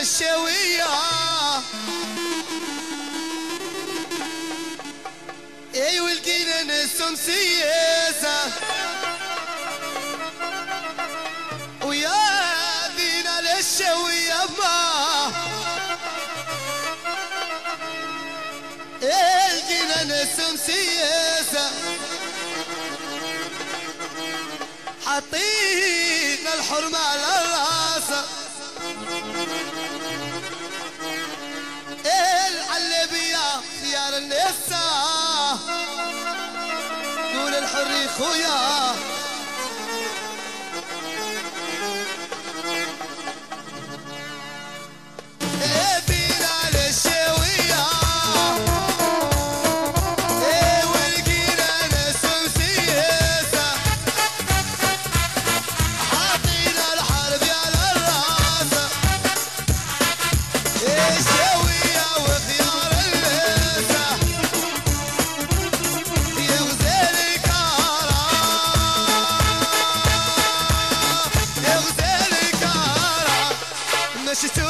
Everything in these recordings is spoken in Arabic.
الشوية. أيوه لقينا نسم سياسة ويا دينا للشوية ما لقينا نسم سياسة حطينا الحرمة على الرأس. النساء قول الحري خويا. she's too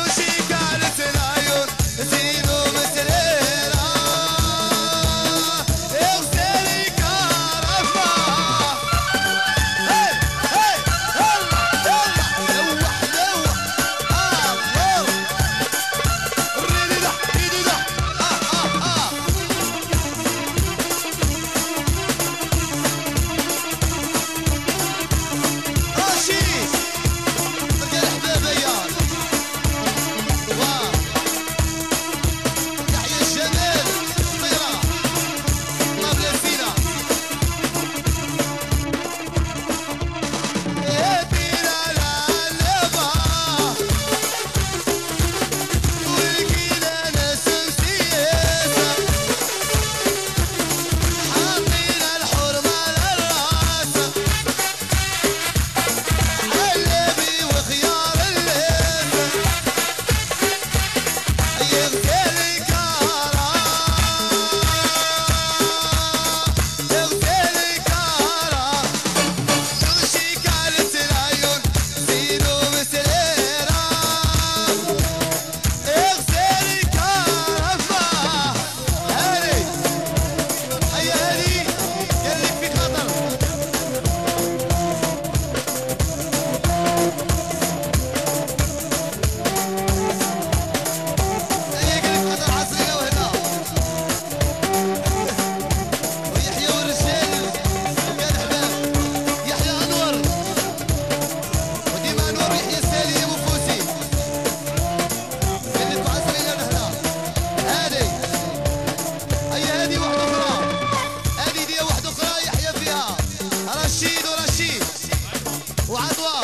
Eduardo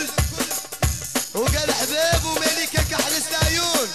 الكل وقال حباب وملكة كحل العيون